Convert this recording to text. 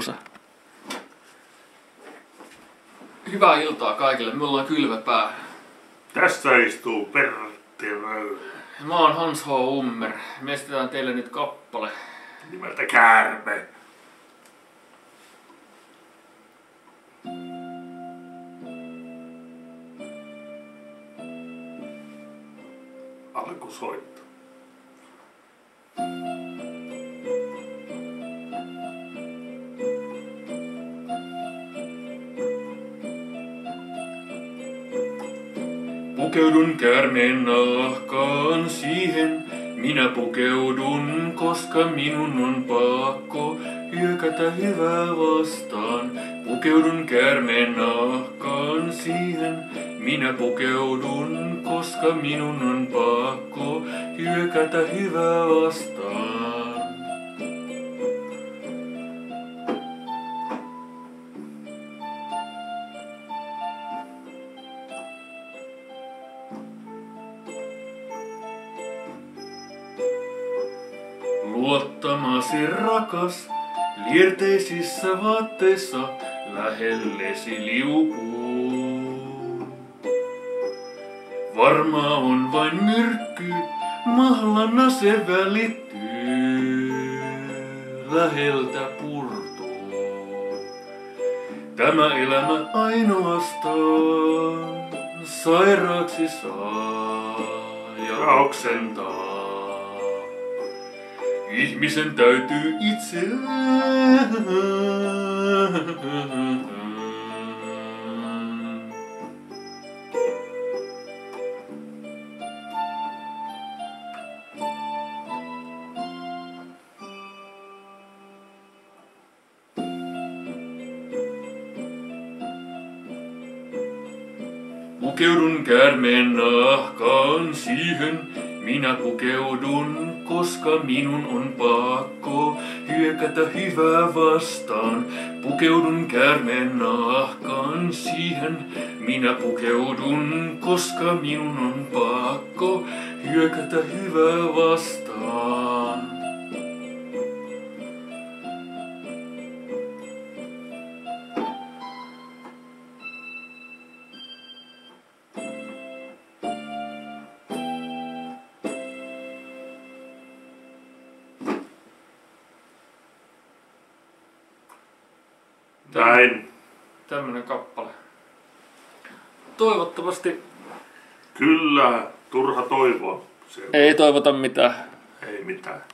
loppusa. Hyvää iltaa kaikille, me ollaan kylmä pää. Tässä istuu Pertti Röy. Mä oon Hans H. Ummer. Me estetään teille nyt kappale. Nimeltä Käärme. Alkusoitto. Pukeudun käärmeen nahkaan siihen, minä pukeudun, koska minun on pakko hyökätä hyvää vastaan. Pukeudun käärmeen nahkaan siihen, minä pukeudun, koska minun on pakko hyökätä hyvää vastaan. Luottamasi rakas, lierteisissä vaatteissa lähellesi liukuu. Varmaa on vain myrkky, mahlana se välittyy, läheltä purtuu. Tämä elämä ainoastaan sairaaksi saa ja oksentaa. Ihmisen täytyy itse Pukeudun käärmeen nahkaan siihen, minä pukeudun, koska minun on pakko hyökätä hyvää vastaan. Pukeudun käärmeen nahkaan siihen, minä pukeudun, koska minun on pakko hyökätä hyvää vastaan. Näin. Tämmönen kappale. Toivottavasti Kyllä, turha toivoa. Se ei toivota mitään. ei mitään.